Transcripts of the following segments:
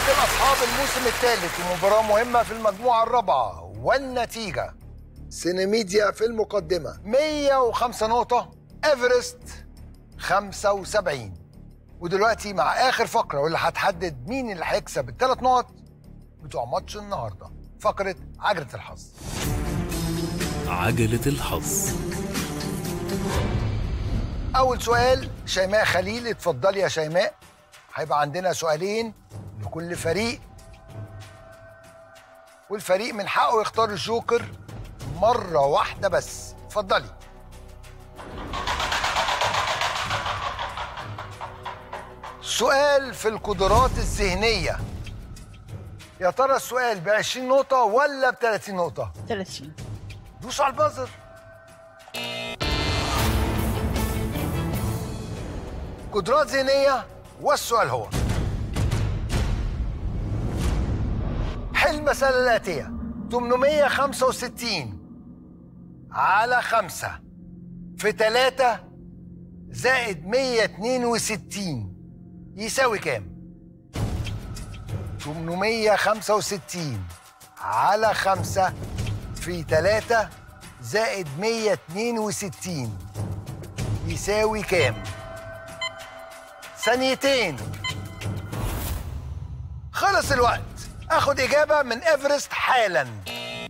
نستقبل أصحاب الموسم الثالث ومباراة مهمة في المجموعة الرابعة والنتيجة. سينميديا في المقدمة. 105 نقطة إيفرست 75 ودلوقتي مع آخر فقرة واللي هتحدد مين اللي هيكسب الثلاث نقط بتوع ماتش النهارده فقرة عجلة الحظ. عجلة الحظ. أول سؤال شيماء خليل اتفضلي يا شيماء. هيبقى عندنا سؤالين. لكل فريق. والفريق من حقه يختار الجوكر مرة واحدة بس. اتفضلي. سؤال في القدرات الذهنية. يا ترى السؤال ب 20 نقطة ولا ب 30 نقطة؟ 30 دوس على البازر. قدرات ذهنية والسؤال هو المسألة الآتية. 865 على 5 في 3 زائد 162 يساوي كام؟ 865 على 5 في 3 زائد 162 يساوي كام؟ ثانيتين. خلص الوقت. آخد إجابة من إيفرست حالا.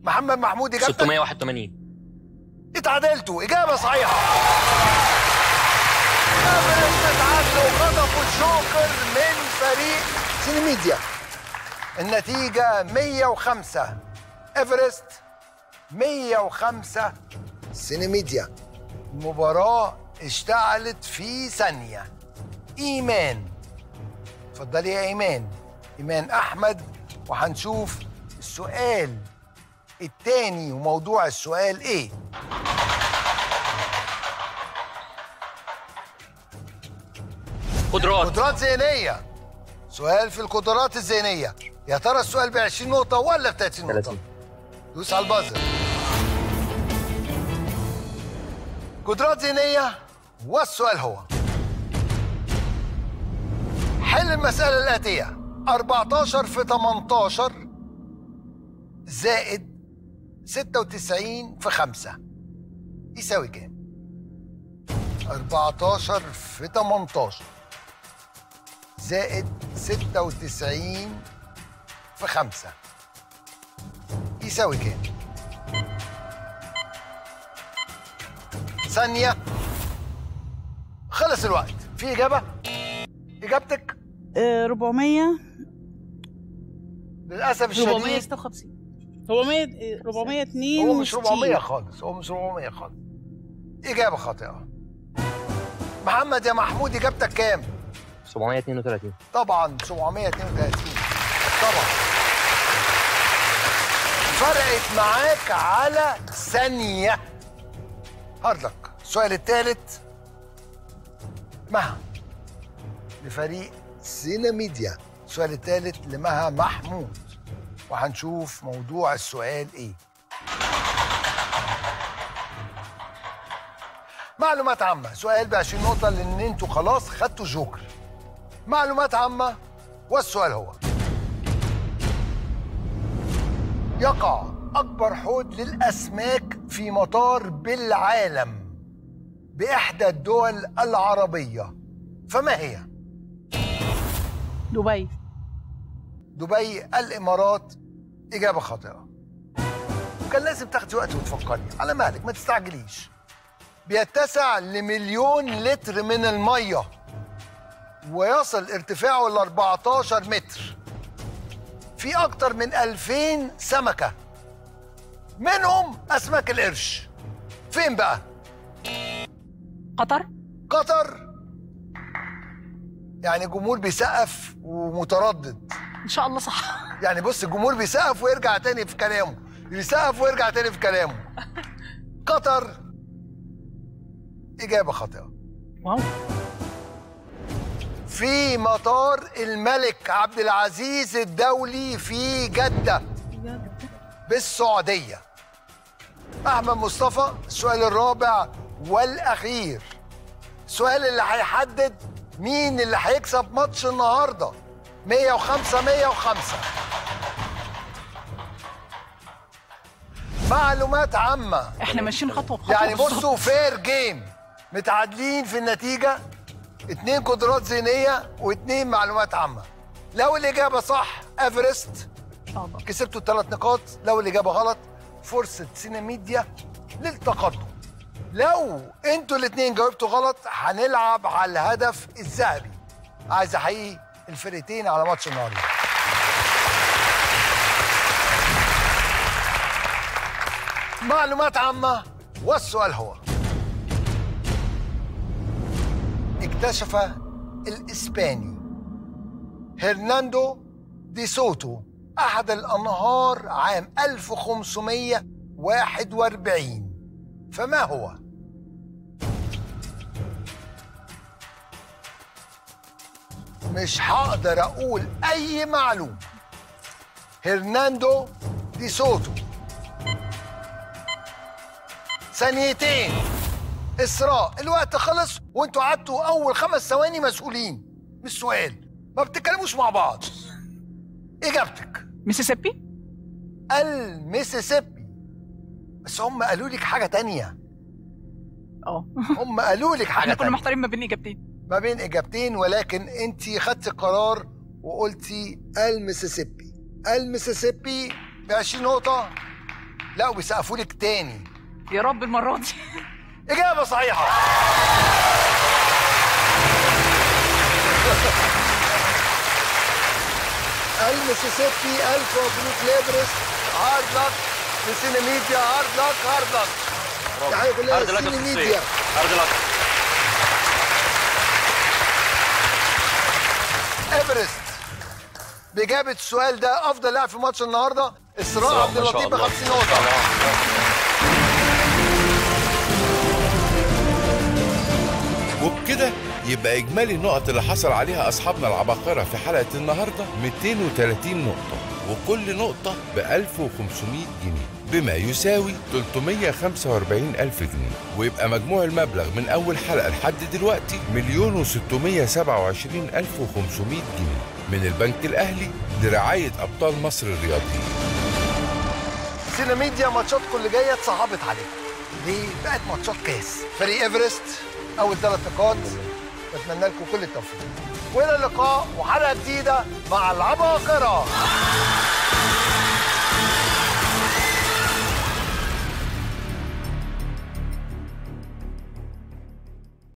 محمد محمود إجابتك؟ 681 اتعادلتوا. إجابة صحيحة. إيفرست اتعادلوا وخطفوا الجوكر من فريق سينيميديا النتيجة 105 إيفرست 105 سينيميديا المباراه اشتعلت في ثانية. إيمان. اتفضلي يا إيمان. إيمان أحمد وهنشوف السؤال التاني وموضوع السؤال إيه. قدرات. قدرات ذهنية. سؤال في القدرات الذهنية. يا ترى السؤال ب 20 نقطة ولا ب 30 نقطة؟ 30 دوس على البازر قدرات ذهنية والسؤال هو حل المسألة الآتية. 14 في 18 زائد 96 في 5 يساوي كام؟ 14 في 18 زائد 96 في 5 يساوي كام؟ ثانية خلص الوقت في إجابة؟ إجابتك؟ آه، 400 للأسف الشديد. 456 400 آه، 462 هو مش 400 خالص هو مش 400 خالص. إجابة خاطئة. محمد يا محمود إجابتك كام؟ 732 طبعا 732 طبعا. فرقت معاك على ثانية. هاردلك السؤال الثالث. مها. لفريق سيناميديا السؤال الثالث لمها محمود. وهنشوف موضوع السؤال إيه. معلومات عامة. سؤال ب 20 نقطة لأن أنتوا خلاص خدتوا جوكر. معلومات عامة. والسؤال هو. يقع أكبر حوض للأسماك في مطار بالعالم بإحدى الدول العربية. فما هي؟ دبي. دبي الإمارات إجابة خاطئة. وكان لازم تاخدي وقت وتفكري على مهلك ما تستعجليش. بيتسع لمليون لتر من المية. ويصل ارتفاعه ل 14 متر. في أكتر من 2000 سمكة. منهم أسماك القرش. فين بقى؟ قطر؟ قطر. يعني الجمهور بيسقف ومتردد. إن شاء الله صح. يعني بص الجمهور بيسقف ويرجع تاني في كلامه. بيسقف ويرجع تاني في كلامه. قطر إجابة خاطئة. واو. في مطار الملك عبد العزيز الدولي في جدة بالسعودية. أحمد مصطفى السؤال الرابع والأخير. السؤال اللي هيحدد مين اللي هيكسب ماتش النهارده؟ 105 105 معلومات عامة. إحنا ماشيين خطوة بخطوة. يعني. بصوا fair game متعادلين في النتيجة. اتنين قدرات ذهنية واتنين معلومات عامة. لو الإجابة صح الله. كسبتوا الثلاث نقاط. لو الإجابة غلط فرصة سيناميديا للتقدم. لو أنتوا الاتنين جاوبتوا غلط هنلعب على الهدف الذهبي. عايز احيي الفرقتين على ماتش النهارده. معلومات عامة والسؤال هو اكتشف الإسباني هرناندو دي سوتو أحد الأنهار عام 1541 فما هو؟ مش هقدر أقول أي معلومة. هرناندو دي سوتو. ثانيتين. إسراء. الوقت خلص وانتوا قعدتوا أول خمس ثواني مسؤولين. مش سؤال. ما بتتكلموش مع بعض. إجابتك. ميسيسيبي؟ الميسيسيبي. بس هم قالوا لك حاجة تانية. آه. هم قالوا لك حاجة إحنا كنا محتارين ما بين إجابتين. ما بين إجابتين ولكن أنت خدتي قرار وقلتي الميسيسيبي الميسيسيبي ب 20 نقطة؟ لا وبيسقفوا لك تاني. يا رب المرة دي. إجابة صحيحة. الميسيسيبي ألف مبروك لإيفرست hard luck لسيني ميديا hard luck hard luck. تحية كلها hard luck ميديا. hard إيفرست بإجابة السؤال ده أفضل لاعب في ماتش النهاردة إسراء عبد اللطيف ب الله. 50 نقطة. وبكده يبقى إجمالي النقط اللي حصل عليها أصحابنا العباقرة في حلقة النهاردة 230 نقطة. وكل نقطة ب 1500 جنيه بما يساوي 345 ألف جنيه. ويبقى مجموع المبلغ من أول حلقة لحد دلوقتي مليون و627 ألف وخمسمائة جنيه من البنك الأهلي لرعاية أبطال مصر الرياضيين. سينا ميديا ماتشاتكم جاية اتصعبت عليكم ليه؟ بقت ماتشات كاس فريق إيفرست أول ثلاث نقاط. بتمنى لكم كل التوفيق. والى اللقاء وحلقة جديدة مع العباقرة.